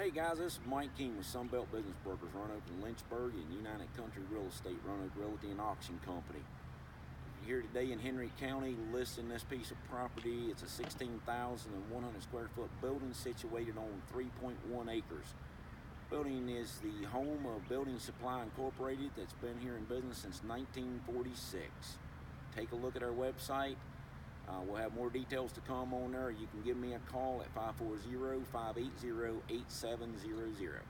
Hey guys, this is Mike King with Sunbelt Business Brokers, Roanoke and Lynchburg, and United Country Real Estate, Roanoke Realty and Auction Company. Here today in Henry County, listing this piece of property. It's a 16,100 square foot building situated on 3.1 acres. Building is the home of Building Supply Incorporated that's been here in business since 1946. Take a look at our website. Uh, we'll have more details to come on there. You can give me a call at 540 580 8700.